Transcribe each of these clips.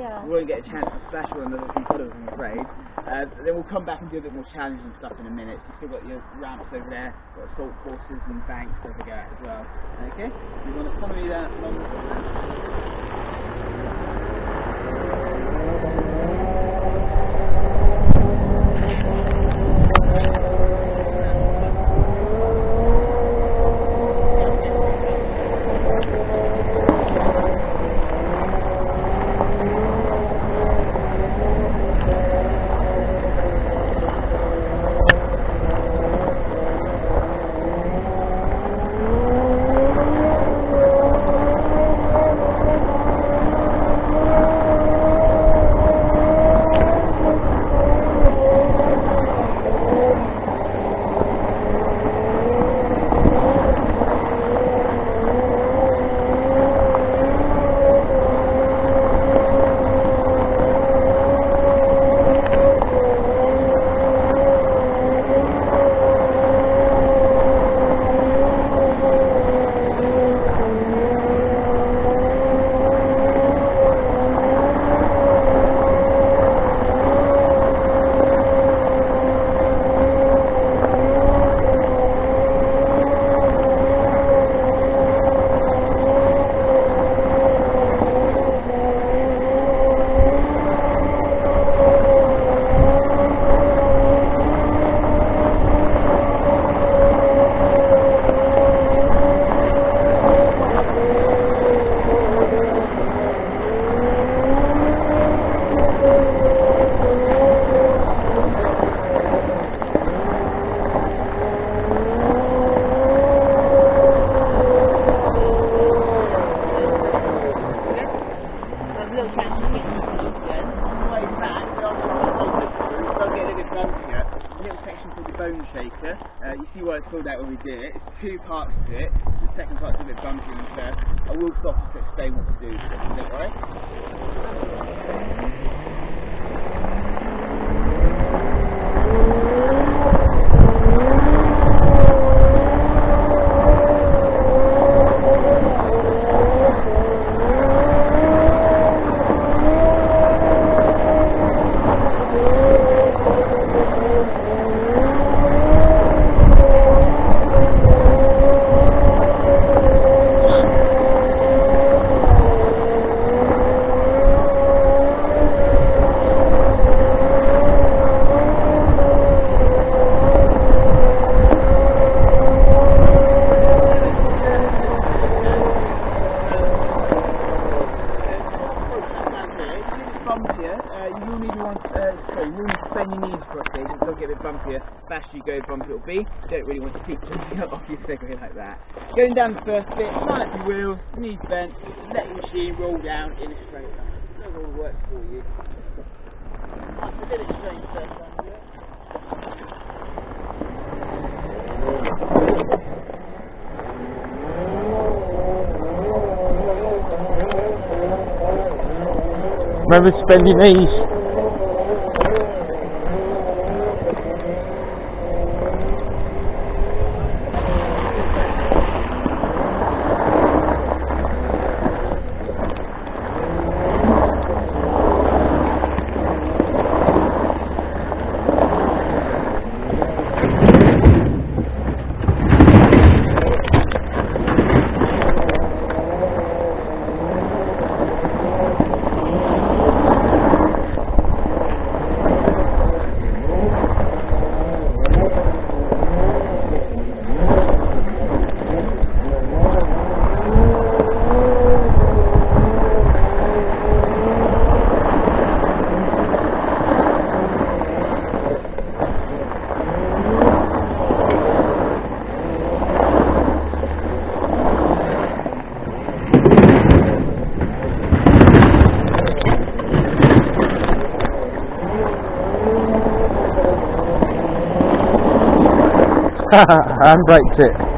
Yeah. We won't get a chance to splash one the few puddles, I'm afraid. Uh, then we'll come back and do a bit more challenging stuff in a minute. You've still got your ramps over there, got salt courses and banks over there as well. Okay? You want to follow me there along the bumpier. Faster you go, bumpier it will be. You don't really want to keep jumping up off your Segway like that. Going down the first bit, line up your wheels, knees bent, let your machine roll down in a straight line. That will work for you. That's a bit strange first time. Remember knees. Handbrakes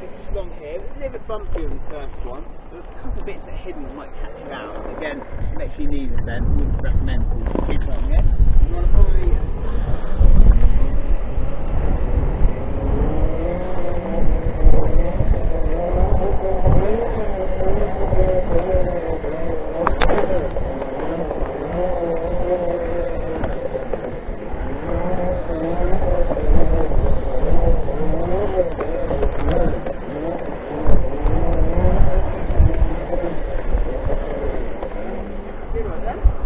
bit strong here. It's a little bit bumpy on the first one. There's a couple of bits that hidden that might catch you out. Again, make sure you need them then. Wouldn't recommend keep on it. You want to probably Präsident.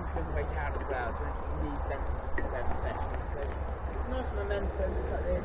momentum by carrying crowds, and you need them to session. So it's nice momentum, but there's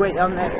wait on that.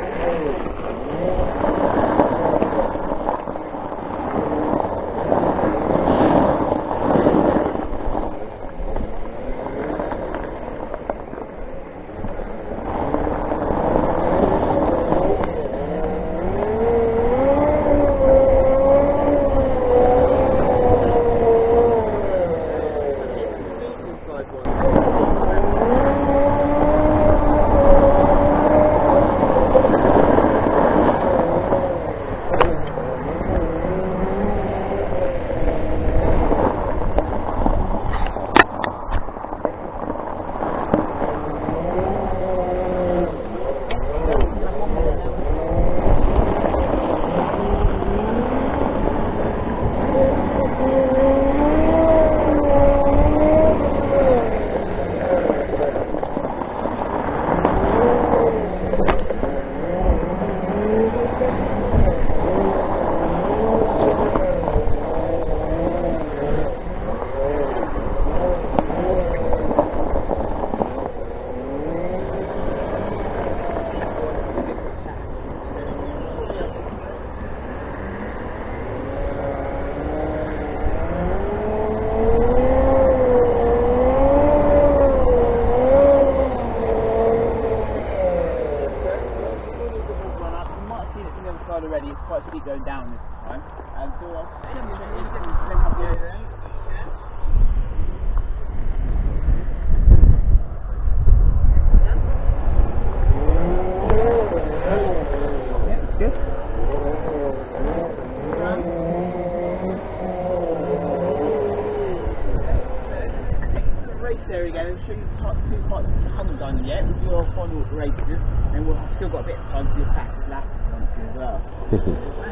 Got a bit of to do a lap if you want to as well.